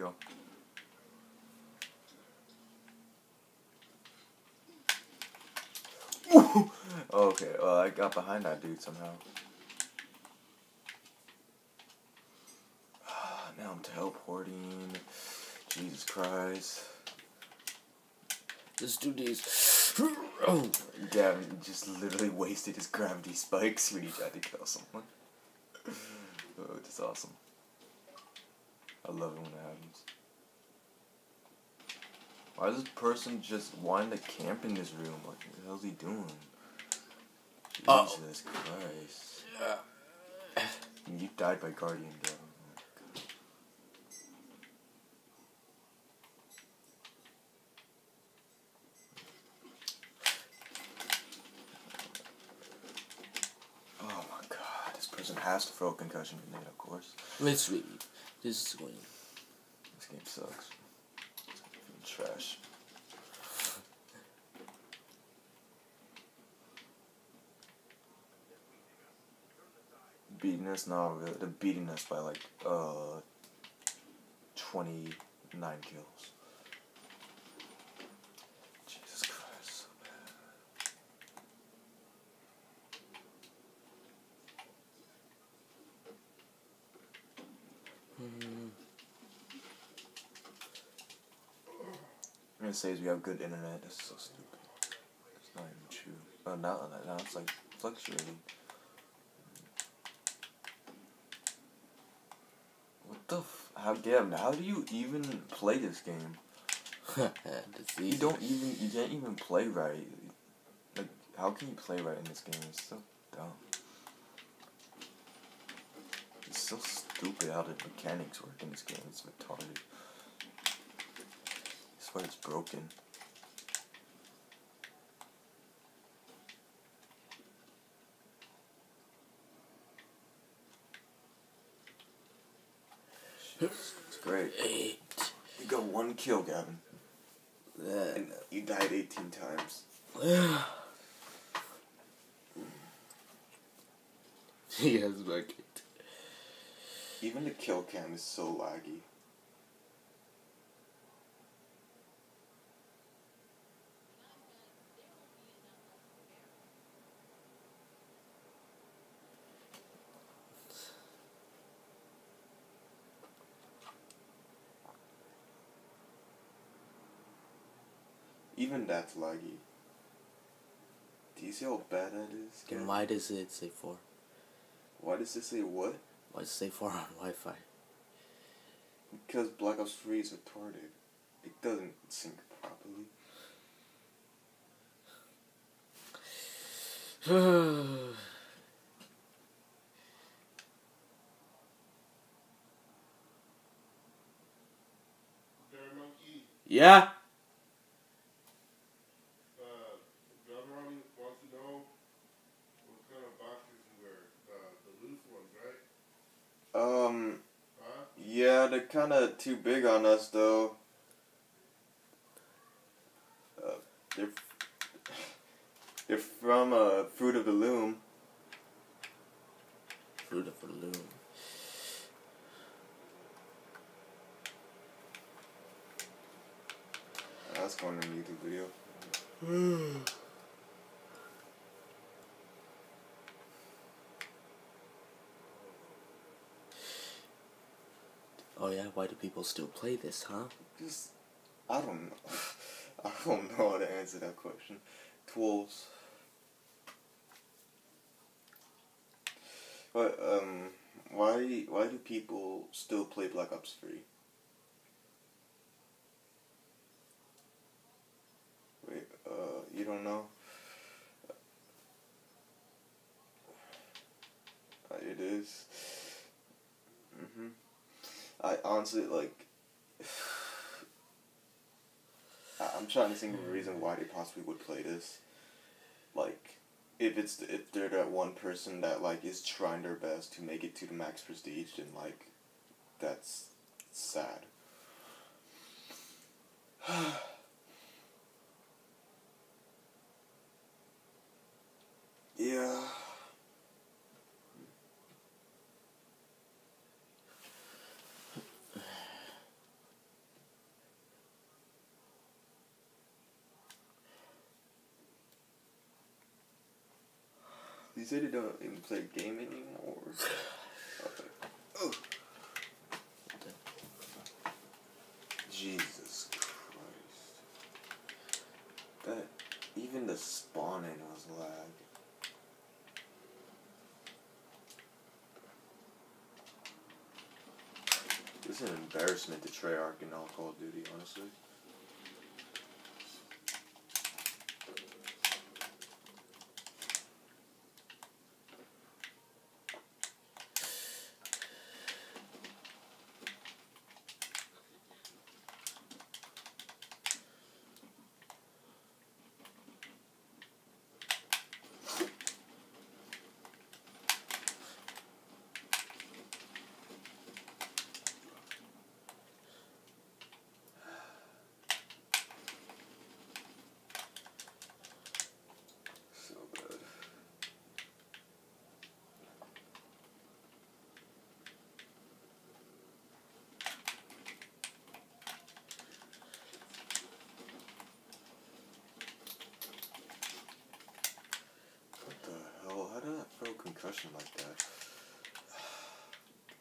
go. okay, well, I got behind that dude somehow. Ah, now I'm teleporting. Jesus Christ. Let's do this. Oh. Gavin just literally wasted his gravity spikes when he tried to kill someone. oh, it's awesome. I love it when it happens. Why is this person just wanting to camp in this room? What the hell's he doing? Jesus Christ. You died by Guardian. Oh my God. Oh my god, this person has to throw a concussion grenade, of course. Let's read. This is going. This game sucks. Trash. Beating us? No, really. They're beating us by like, uh, 29 kills. Jesus Christ, so bad. I'm gonna say is we have good internet. That's so stupid. It's not even true. Oh, now, now it's like fluctuating. What the f- how damn how do you even play this game? You don't even you can't even play right. Like how can you play right in this game? It's so dumb. It's so stupid how the mechanics work in this game. It's retarded. I swear it's broken. It's great. Eight. You got one kill, Gavin. That. And you died 18 times. yes, bucket. Even the kill cam is so laggy. Even that's laggy. Do you see how bad that is? Then why does it say four? Why does it say what? Why does it say four on Wi-Fi? Because Black Ops 3 is retarded. It doesn't sync properly. Yeah. uh, John Ronnie wants to know what kind of boxes you wear. The, the loose ones, right? Um, Huh? yeah, they're kind of too big on us, though. Uh, they're they're from uh, Fruit of the Loom. Fruit of the loom. That's going in a YouTube video. Oh yeah, why do people still play this, huh? Just, I don't know. I don't know how to answer that question. Tools. But um, why why do people still play Black Ops Three? Wait, uh, you don't know? Uh, It is. Mhm. I honestly like. I'm trying to think of a reason why they possibly would play this. Like, if it's if they're that one person that like is trying their best to make it to the max prestige, then like, that's sad. yeah. You said you don't even play game anymore. Jesus Christ. That even the spawning was lag. This is an embarrassment to Treyarch in all Call of Duty, honestly. So bad. What the hell? How did I throw concussion like that?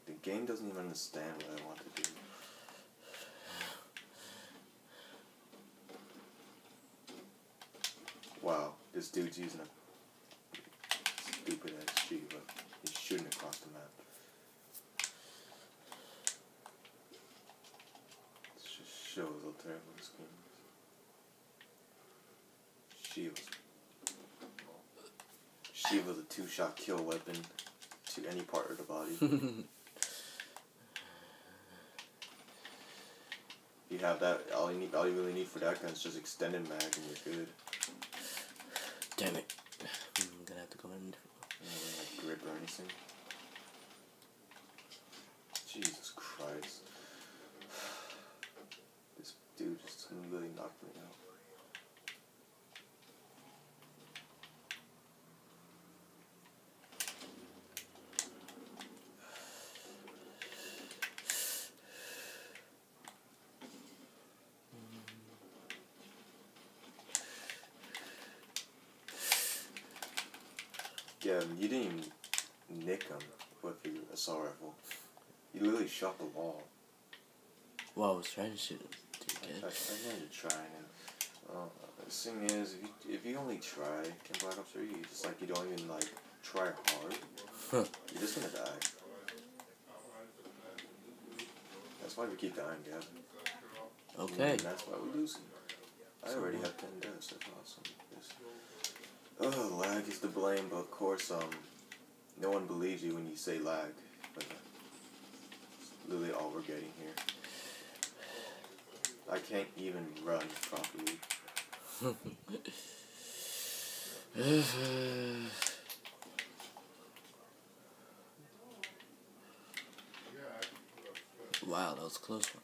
The game doesn't even understand what I want to do. Wow, this dude's using a stupid ass but he's shooting across the map. This just shows how terrible this game is. Shields. Shield is a two-shot kill weapon to any part of the body. you have that. All you need, all you really need for that gun is just extended mag, and you're good. Damn it. I'm gonna have to go in. Like grip or anything. Jesus Christ. This dude just really knocked me out. Yeah, you didn't even nick him with your assault rifle. You literally shot the wall. Well, I was trying to shoot him. I, I know you're trying. And, uh, the thing is, if you, if you only try in Black Ops 3, you just like you don't even like try hard, Huh. you're just gonna die. That's why we keep dying, Gavin. Okay. And that's why we lose. I already have 10 deaths. That's awesome. Oh, lag is to blame, but of course, um, no one believes you when you say lag. But that's literally all we're getting here. I can't even run properly. wow, that was a close one.